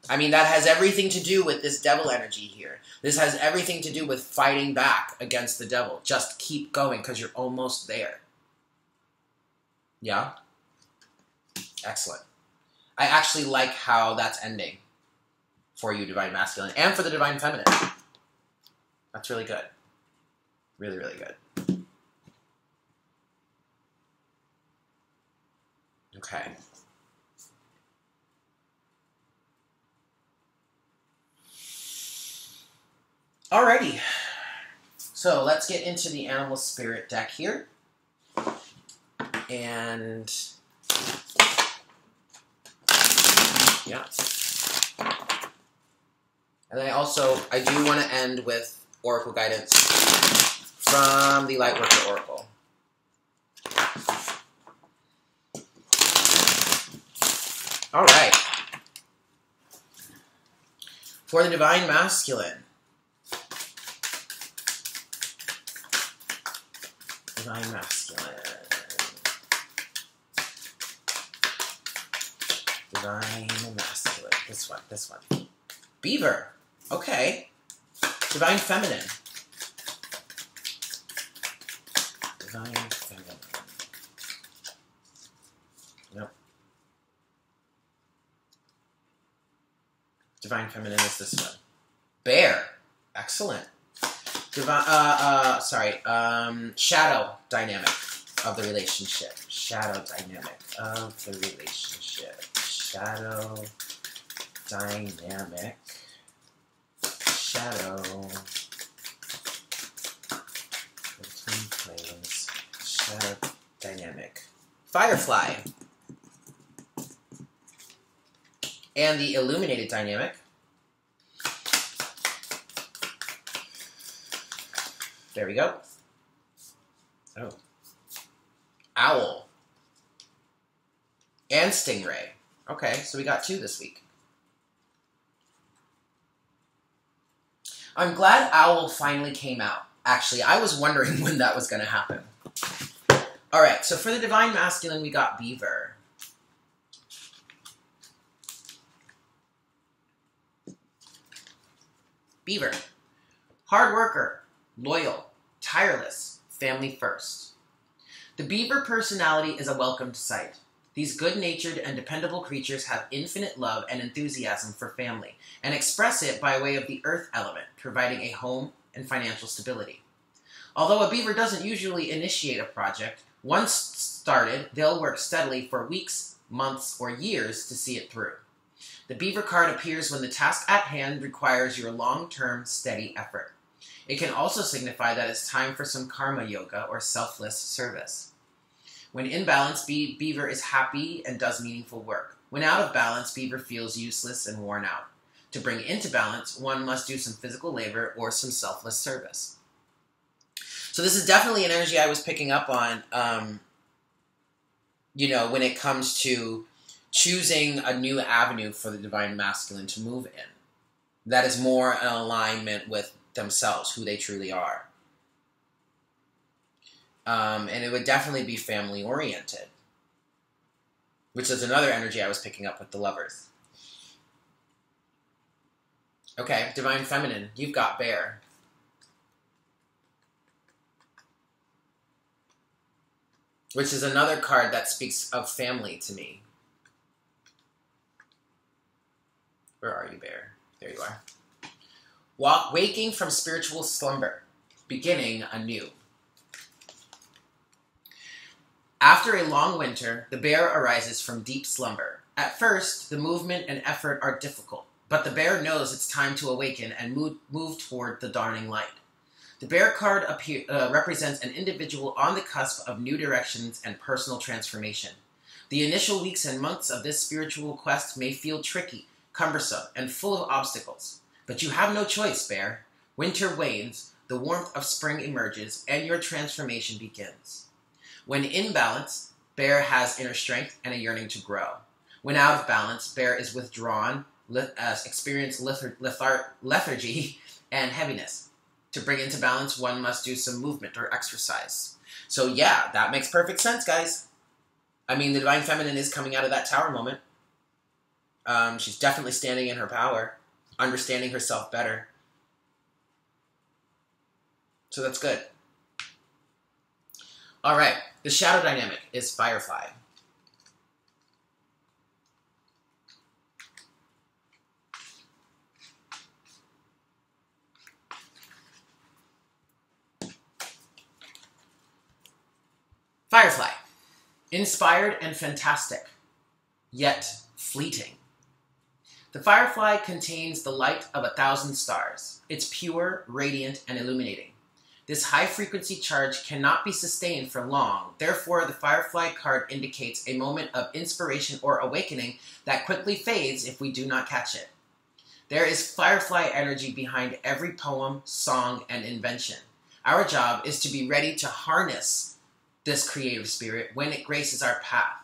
I mean, that has everything to do with this devil energy here. This has everything to do with fighting back against the devil. Just keep going because you're almost there. Yeah? Excellent. I actually like how that's ending for you, divine masculine, and for the divine feminine. That's really good. Really, really good. Okay. Alrighty. So let's get into the animal spirit deck here. And yeah. And I also I do want to end with Oracle guidance from the Lightworker Oracle. All right. For the Divine Masculine. Divine Masculine. Divine masculine. This one, this one. Beaver. Okay. Divine feminine. Divine feminine. Divine feminine is this one. Bear. Excellent. Divine, uh, uh, sorry, um, shadow dynamic of the relationship. Shadow dynamic of the relationship. Shadow dynamic. Shadow. Between flames. Shadow dynamic. Firefly. And the illuminated dynamic. There we go. Oh. Owl. And Stingray. Okay, so we got two this week. I'm glad Owl finally came out. Actually, I was wondering when that was going to happen. All right, so for the Divine Masculine, we got Beaver. Beaver. Hard worker, loyal, tireless, family first. The beaver personality is a welcomed sight. These good natured and dependable creatures have infinite love and enthusiasm for family and express it by way of the earth element, providing a home and financial stability. Although a beaver doesn't usually initiate a project, once started, they'll work steadily for weeks, months, or years to see it through. The beaver card appears when the task at hand requires your long term, steady effort. It can also signify that it's time for some karma yoga or selfless service. When in balance, Be- Beaver is happy and does meaningful work. When out of balance, Beaver feels useless and worn out. To bring into balance, one must do some physical labor or some selfless service. So this is definitely an energy I was picking up on. Um, you know, when it comes to choosing a new avenue for the divine masculine to move in, that is more in alignment with themselves, who they truly are. Um, and it would definitely be family oriented, which is another energy I was picking up with the lovers. Okay, divine feminine, you've got bear. Which is another card that speaks of family to me. Where are you, bear? There you are. Walk, waking from spiritual slumber, beginning anew. After a long winter, the bear arises from deep slumber. At first, the movement and effort are difficult, but the bear knows it's time to awaken and move, move toward the dawning light. The bear card appear, uh, represents an individual on the cusp of new directions and personal transformation. The initial weeks and months of this spiritual quest may feel tricky, cumbersome, and full of obstacles. But you have no choice, bear. Winter wanes, the warmth of spring emerges, and your transformation begins. When in balance, bear has inner strength and a yearning to grow. When out of balance, bear is withdrawn, uh, experience lethar- lethar- lethargy and heaviness. To bring into balance, one must do some movement or exercise. So, yeah, that makes perfect sense, guys. I mean, the Divine Feminine is coming out of that tower moment. Um, she's definitely standing in her power understanding herself better. So that's good. All right, the shadow dynamic is Firefly. Firefly. Inspired and fantastic, yet fleeting. The firefly contains the light of a thousand stars. It's pure, radiant, and illuminating. This high frequency charge cannot be sustained for long. Therefore, the firefly card indicates a moment of inspiration or awakening that quickly fades if we do not catch it. There is firefly energy behind every poem, song, and invention. Our job is to be ready to harness this creative spirit when it graces our path.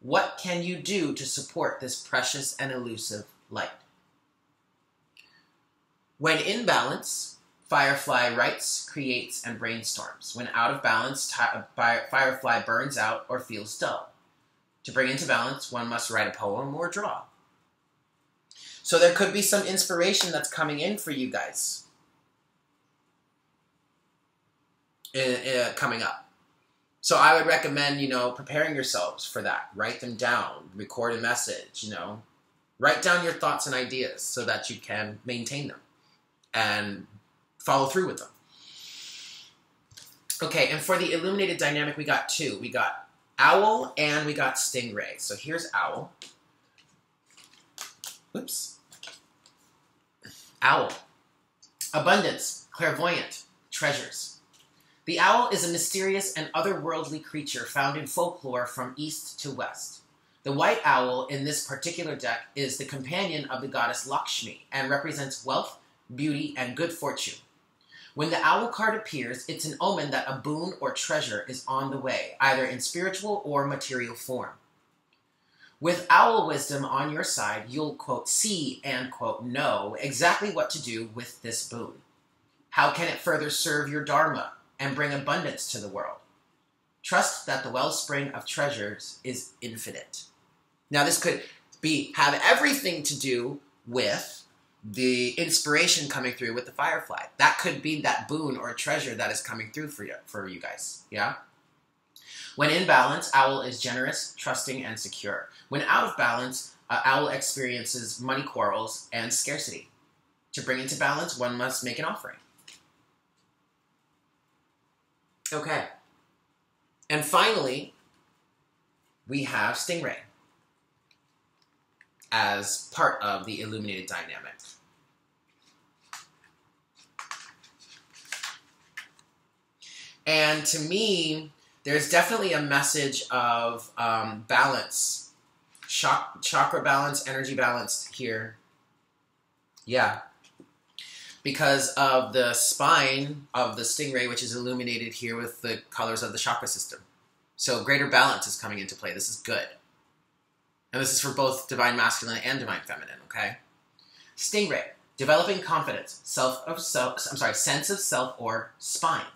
What can you do to support this precious and elusive light? When in balance, Firefly writes, creates, and brainstorms. When out of balance, Firefly burns out or feels dull. To bring into balance, one must write a poem or draw. So there could be some inspiration that's coming in for you guys. Uh, coming up. So I would recommend, you know, preparing yourselves for that. Write them down, record a message, you know. Write down your thoughts and ideas so that you can maintain them and follow through with them. Okay, and for the illuminated dynamic, we got two. We got owl and we got stingray. So here's owl. Whoops. Owl. Abundance, clairvoyant, treasures. The owl is a mysterious and otherworldly creature found in folklore from east to west. The white owl in this particular deck is the companion of the goddess Lakshmi and represents wealth, beauty, and good fortune. When the owl card appears, it's an omen that a boon or treasure is on the way, either in spiritual or material form. With owl wisdom on your side, you'll quote see and quote know exactly what to do with this boon. How can it further serve your dharma and bring abundance to the world? Trust that the wellspring of treasures is infinite. Now, this could be have everything to do with the inspiration coming through with the firefly. That could be that boon or treasure that is coming through for you, for you guys. Yeah. When in balance, owl is generous, trusting, and secure. When out of balance, uh, owl experiences money quarrels and scarcity. To bring into balance, one must make an offering. Okay. And finally, we have Stingray as part of the illuminated dynamic. And to me, there's definitely a message of um, balance, Chak- chakra balance, energy balance here. Yeah. Because of the spine of the stingray, which is illuminated here with the colors of the chakra system. So greater balance is coming into play. This is good. And this is for both divine masculine and divine feminine, okay? Stingray, developing confidence, self of self, I'm sorry, sense of self or spine.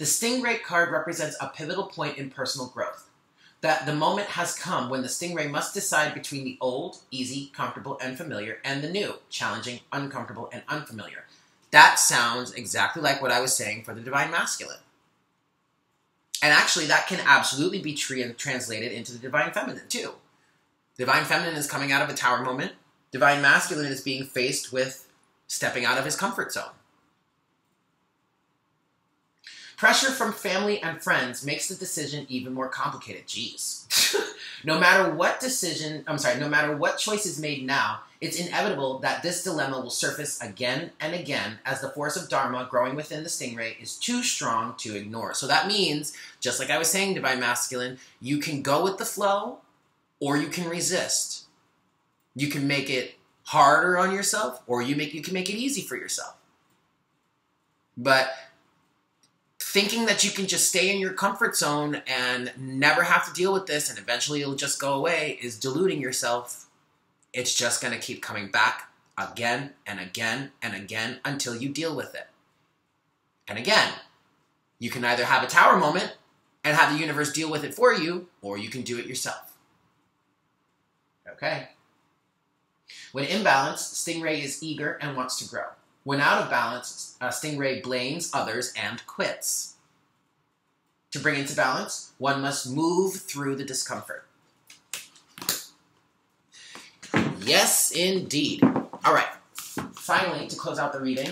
The Stingray card represents a pivotal point in personal growth. That the moment has come when the Stingray must decide between the old, easy, comfortable, and familiar, and the new, challenging, uncomfortable, and unfamiliar. That sounds exactly like what I was saying for the Divine Masculine. And actually, that can absolutely be translated into the Divine Feminine, too. Divine Feminine is coming out of a tower moment. Divine Masculine is being faced with stepping out of his comfort zone. Pressure from family and friends makes the decision even more complicated. Jeez. no matter what decision, I'm sorry, no matter what choice is made now, it's inevitable that this dilemma will surface again and again as the force of Dharma growing within the stingray is too strong to ignore. So that means, just like I was saying, Divine Masculine, you can go with the flow or you can resist. You can make it harder on yourself or you make you can make it easy for yourself. But thinking that you can just stay in your comfort zone and never have to deal with this and eventually it'll just go away is deluding yourself. It's just going to keep coming back again and again and again until you deal with it. And again, you can either have a tower moment and have the universe deal with it for you, or you can do it yourself. Okay? When in balance, Stingray is eager and wants to grow. When out of balance, uh, Stingray blames others and quits. To bring into balance, one must move through the discomfort. Yes, indeed. All right. Finally, to close out the reading,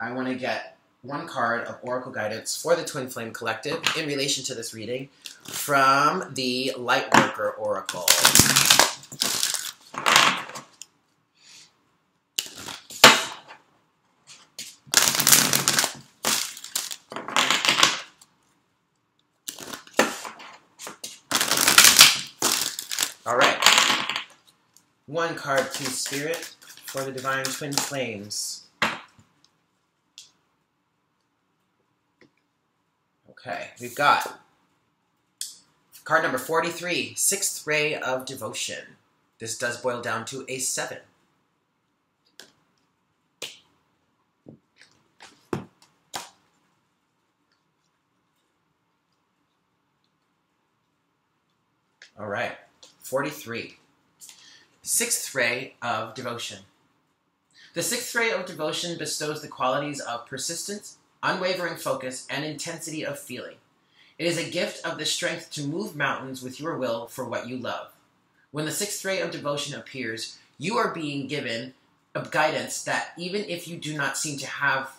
I want to get one card of Oracle Guidance for the Twin Flame Collective in relation to this reading from the Lightworker Oracle. One card to Spirit for the Divine Twin Flames. Okay, we've got card number 43, Sixth Ray of Devotion. This does boil down to a 7. All right. 43. Sixth ray of devotion. The sixth ray of devotion bestows the qualities of persistence, unwavering focus, and intensity of feeling. It is a gift of the strength to move mountains with your will for what you love. When the sixth ray of devotion appears, you are being given a guidance that even if you do not seem to have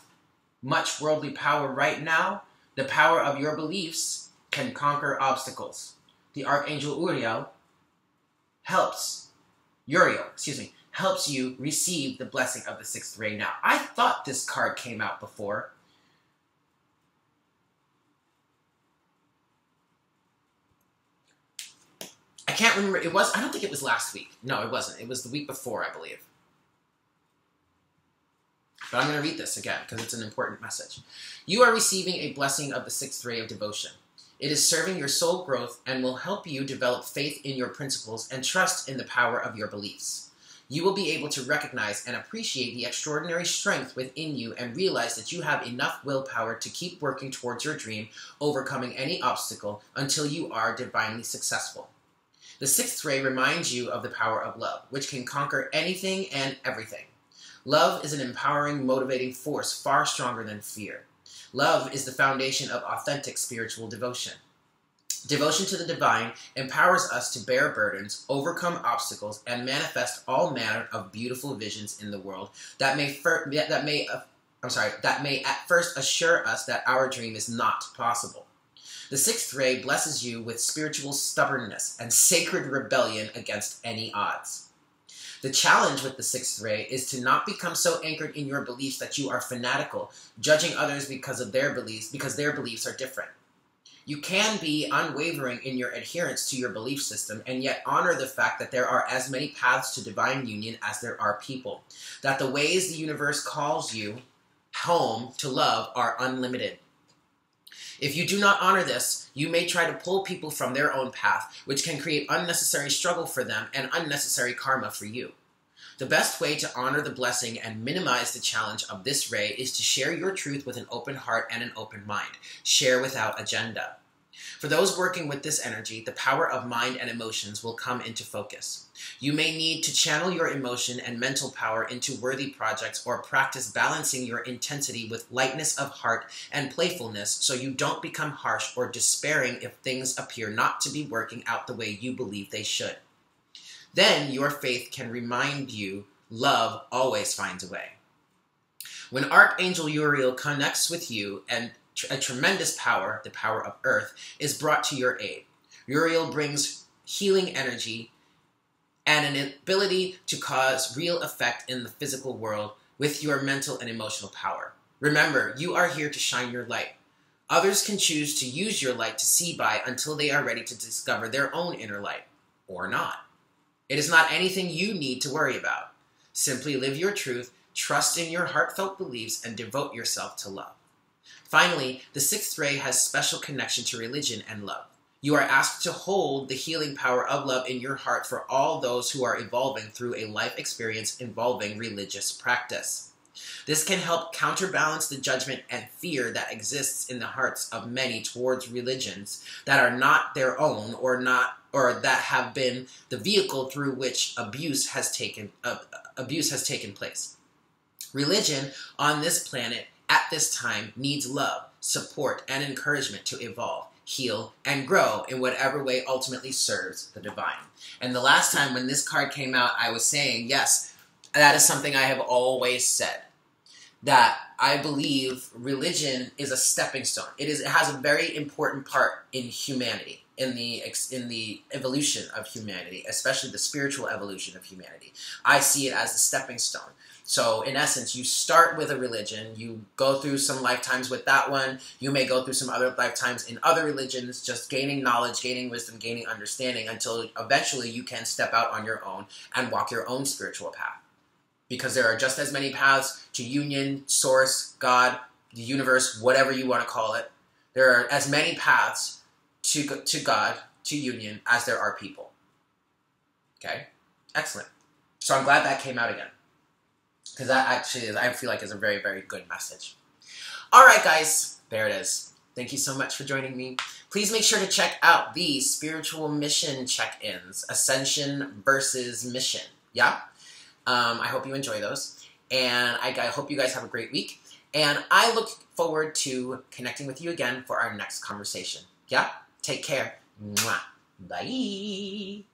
much worldly power right now, the power of your beliefs can conquer obstacles. The archangel Uriel helps Uriel, excuse me, helps you receive the blessing of the sixth ray. Now, I thought this card came out before. I can't remember. It was. I don't think it was last week. No, it wasn't. It was the week before, I believe. But I'm going to read this again because it's an important message. You are receiving a blessing of the sixth ray of devotion. It is serving your soul growth and will help you develop faith in your principles and trust in the power of your beliefs. You will be able to recognize and appreciate the extraordinary strength within you and realize that you have enough willpower to keep working towards your dream, overcoming any obstacle until you are divinely successful. The sixth ray reminds you of the power of love, which can conquer anything and everything. Love is an empowering, motivating force far stronger than fear. Love is the foundation of authentic spiritual devotion. Devotion to the divine empowers us to bear burdens, overcome obstacles, and manifest all manner of beautiful visions in the world that may fir- that may uh, I'm sorry that may at first assure us that our dream is not possible. The sixth ray blesses you with spiritual stubbornness and sacred rebellion against any odds. The challenge with the sixth ray is to not become so anchored in your beliefs that you are fanatical, judging others because of their beliefs, because their beliefs are different. You can be unwavering in your adherence to your belief system and yet honor the fact that there are as many paths to divine union as there are people. That the ways the universe calls you home to love are unlimited. If you do not honor this, you may try to pull people from their own path, which can create unnecessary struggle for them and unnecessary karma for you. The best way to honor the blessing and minimize the challenge of this ray is to share your truth with an open heart and an open mind. Share without agenda. For those working with this energy, the power of mind and emotions will come into focus. You may need to channel your emotion and mental power into worthy projects or practice balancing your intensity with lightness of heart and playfulness so you don't become harsh or despairing if things appear not to be working out the way you believe they should. Then your faith can remind you love always finds a way. When Archangel Uriel connects with you and a tremendous power, the power of earth, is brought to your aid. Uriel brings healing energy and an ability to cause real effect in the physical world with your mental and emotional power. Remember, you are here to shine your light. Others can choose to use your light to see by until they are ready to discover their own inner light, or not. It is not anything you need to worry about. Simply live your truth, trust in your heartfelt beliefs, and devote yourself to love. Finally, the sixth ray has special connection to religion and love. You are asked to hold the healing power of love in your heart for all those who are evolving through a life experience involving religious practice. This can help counterbalance the judgment and fear that exists in the hearts of many towards religions that are not their own or not or that have been the vehicle through which abuse has taken uh, abuse has taken place. Religion on this planet at this time needs love, support, and encouragement to evolve, heal, and grow in whatever way ultimately serves the divine. And the last time when this card came out, I was saying, yes, that is something I have always said. That I believe religion is a stepping stone. It is. It has a very important part in humanity, in the in the evolution of humanity, especially the spiritual evolution of humanity. I see it as a stepping stone. So, in essence, you start with a religion, you go through some lifetimes with that one, you may go through some other lifetimes in other religions, just gaining knowledge, gaining wisdom, gaining understanding until eventually you can step out on your own and walk your own spiritual path. Because there are just as many paths to union, source, God, the universe, whatever you want to call it. There are as many paths to, to God, to union, as there are people. Okay? Excellent. So I'm glad that came out again because that actually is, I feel like is a very very good message. All right, guys, there it is. Thank you so much for joining me. Please make sure to check out the spiritual mission check ins Ascension versus Mission. Yeah? Um, I hope you enjoy those. And I, I hope you guys have a great week. And I look forward to connecting with you again for our next conversation. Yeah? Take care. Mwah. Bye.